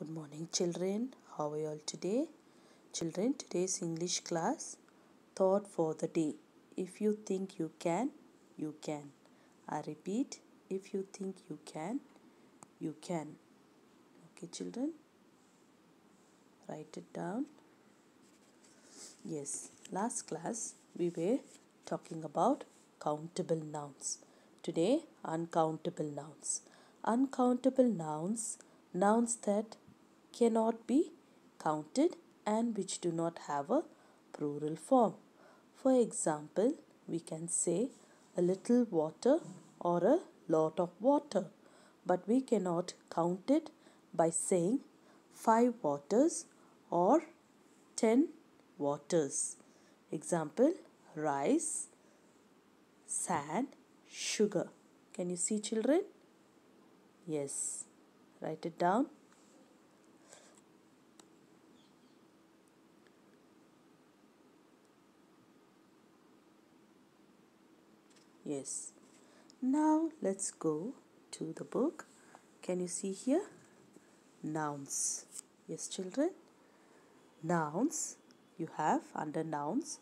Good morning, children. How are you all today? Children, today's English class thought for the day. If you think you can, you can. I repeat, if you think you can, you can. Okay, children? Write it down. Yes, last class we were talking about countable nouns. Today, uncountable nouns. Uncountable nouns, nouns that cannot be counted and which do not have a plural form. For example, we can say a little water or a lot of water, but we cannot count it by saying five waters or ten waters. Example rice, sand, sugar. Can you see, children? Yes. Write it down. Yes. Now let's go to the book. Can you see here? Nouns. Yes, children. Nouns. You have under nouns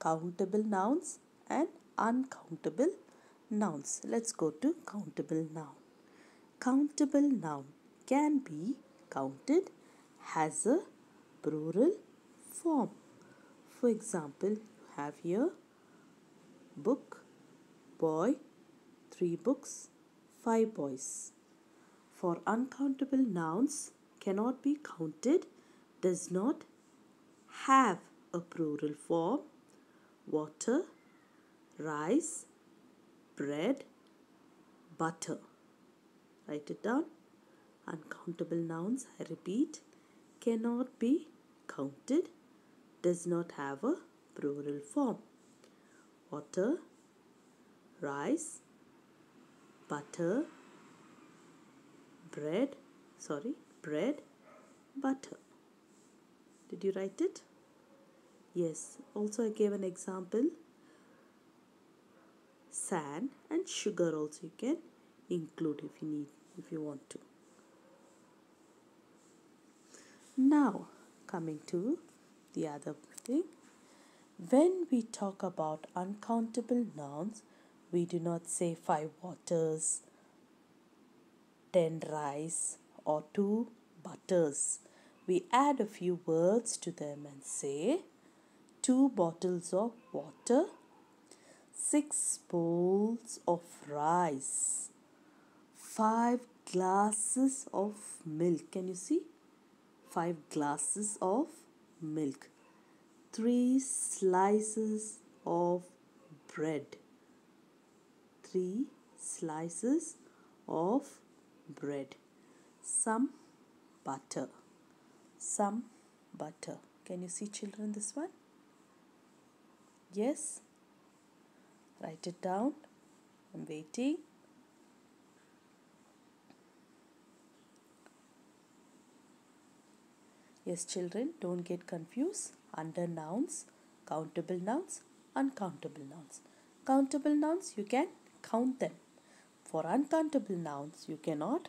countable nouns and uncountable nouns. Let's go to countable noun. Countable noun can be counted has a plural form. For example, you have here book, boy, three books, five boys. For uncountable nouns cannot be counted, does not have a plural form, water, rice, bread, butter. Write it down. Uncountable nouns, I repeat, cannot be counted, does not have a plural form. Water, rice, butter, bread, sorry, bread, butter. Did you write it? Yes. Also, I gave an example. Sand and sugar also you can include if you need, if you want to. Now, coming to the other thing. When we talk about uncountable nouns, we do not say five waters, ten rice, or two butters. We add a few words to them and say two bottles of water, six bowls of rice, five glasses of milk. Can you see? Five glasses of milk, three slices of bread, three slices of bread, some butter, some butter. Can you see, children, this one? Yes? Write it down. I'm waiting. Yes, children, don't get confused. Under nouns, countable nouns, uncountable nouns. Countable nouns, you can count them. For uncountable nouns, you cannot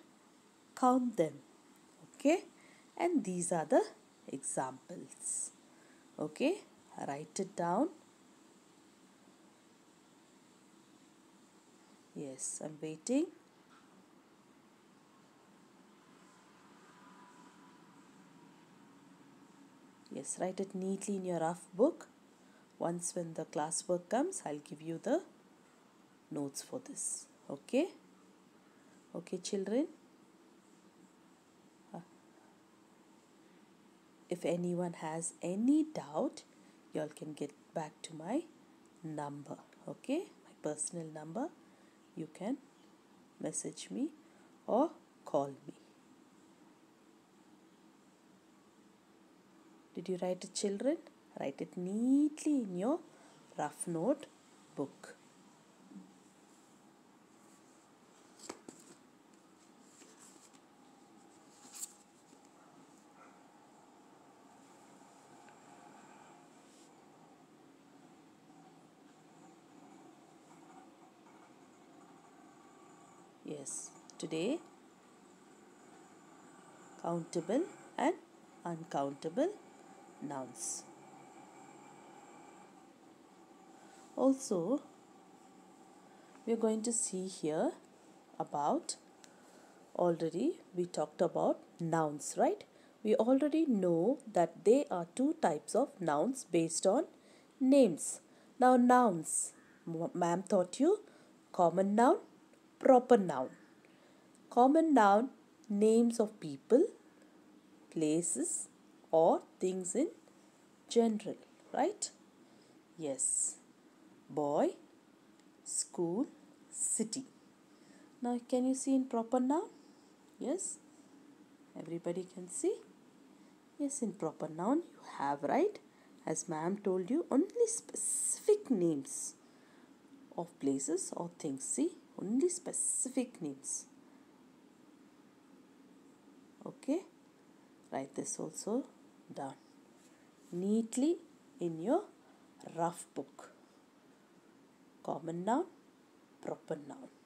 count them. Okay? And these are the examples. Okay? Write it down. Yes, I'm waiting. Yes, write it neatly in your rough book. Once when the classwork comes, I'll give you the notes for this. Okay? Okay, children? Uh, if anyone has any doubt, y'all can get back to my number. Okay? My personal number. You can message me or call me. Did you write it, children? Write it neatly in your rough note book. Yes, today countable and uncountable nouns. Also, we are going to see here about already we talked about nouns, right? We already know that they are two types of nouns based on names. Now, nouns, ma'am taught you common noun, proper noun. Common noun, names of people, places, or things in general, right? Yes. Boy, school, city. Now, can you see in proper noun? Yes. Everybody can see? Yes, in proper noun you have, right? As ma'am told you, only specific names of places or things. See, only specific names. Okay, write this also down neatly in your rough book. Common noun, proper noun.